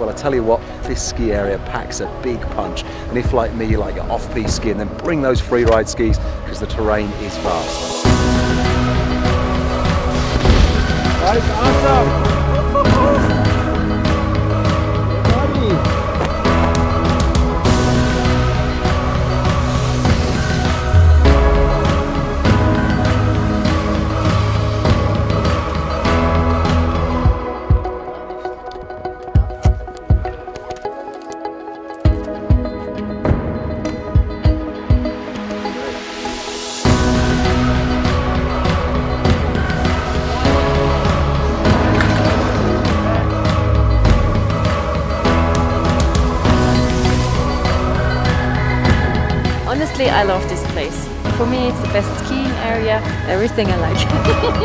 Well, I tell you what, this ski area packs a big punch. And if, like me, you like your off-piste skiing, then bring those freeride skis because the terrain is vast. That's awesome! Honestly, I love this place. For me, it's the best skiing area, everything I like.